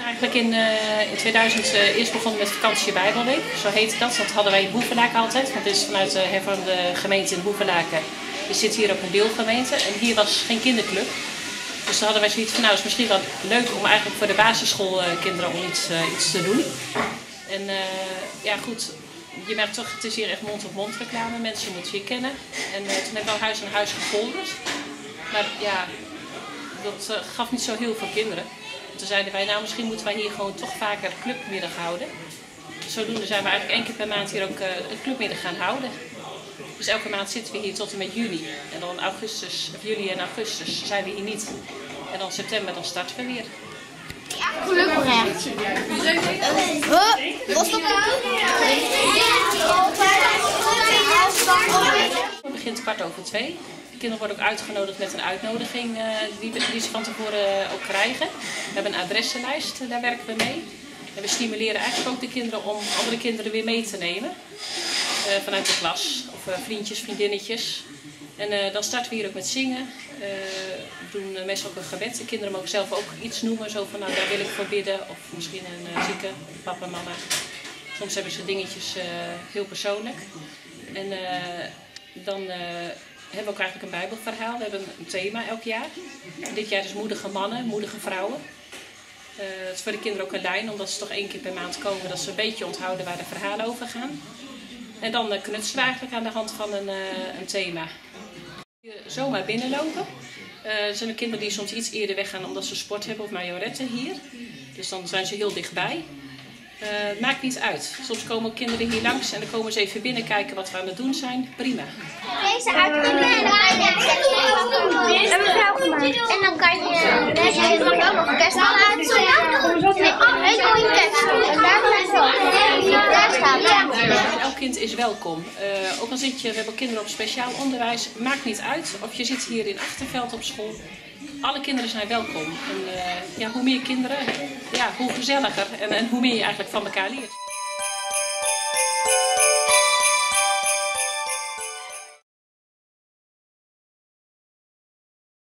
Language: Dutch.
eigenlijk in, eh, in 2000 eh, eerst begonnen met vakantie Bijbelweek. Zo heette dat. Dat hadden wij in Hoevelaken altijd. Want is vanuit de hervormde gemeente in Hoevelaken. Er zit hier ook een deelgemeente. En hier was geen kinderclub. Dus dan hadden wij zoiets van, nou, is misschien wel leuk om eigenlijk voor de basisschoolkinderen om iets, eh, iets te doen. En eh, ja, goed, je merkt toch, het is hier echt mond-op-mond reclame. Mensen moeten je kennen. En eh, toen hebben we huis aan huis gefolderd. Maar ja, dat eh, gaf niet zo heel veel kinderen. Toen zeiden wij, nou misschien moeten wij hier gewoon toch vaker clubmiddag houden. Zodoende zijn we eigenlijk één keer per maand hier ook eh, een clubmiddag gaan houden. Dus elke maand zitten we hier tot en met juli. En dan augustus, of juli en augustus zijn we hier niet. En dan september dan starten we weer. Gelukkig echt. Huh? Was dat Het begint kwart over twee. De kinderen worden ook uitgenodigd met een uitnodiging eh, die, ze van tevoren ook krijgen. We hebben een adressenlijst, eh, daar werken we mee. En we stimuleren eigenlijk ook de kinderen om andere kinderen weer mee te nemen. eh, vanuit de klas. Of eh, vriendjes, vriendinnetjes. En eh, dan starten we hier ook met zingen. Eh, we doen eh, meestal ook een gebed. De kinderen mogen zelf ook iets noemen. Zo van, nou daar wil ik voor bidden. Of misschien een eh, zieke, papa, mama. Soms hebben ze dingetjes eh, heel persoonlijk. En eh, dan eh, hebben we ook eigenlijk een bijbelverhaal. We hebben een thema elk jaar. Dit jaar is moedige mannen, moedige vrouwen. Eh, het is voor de kinderen ook een lijn, omdat ze toch één keer per maand komen, dat ze een beetje onthouden waar de verhalen over gaan. En dan eh, knutselen we eigenlijk aan de hand van een, eh, een thema. Zomaar binnenlopen. Er zijn kinderen die soms iets eerder weggaan omdat ze sport hebben of majoretten hier. Dus dan zijn ze heel dichtbij. Eh, maakt niet uit. Soms komen ook kinderen hier langs en dan komen ze even binnen kijken wat we aan het doen zijn. Prima. Deze uitknippen en vrouw gemaakt. En dan kan je... Je mag ook nog een kerstman uitzoeken. Nee, helemaal in kerst. En daar En elk kind is welkom. Eh, ook al zit je, we hebben kinderen op speciaal onderwijs, maakt niet uit. Of je zit hier in Achterveld op school. Alle kinderen zijn welkom. En eh, ja, hoe meer kinderen, ja, hoe gezelliger en, en hoe meer je eigenlijk van elkaar leert.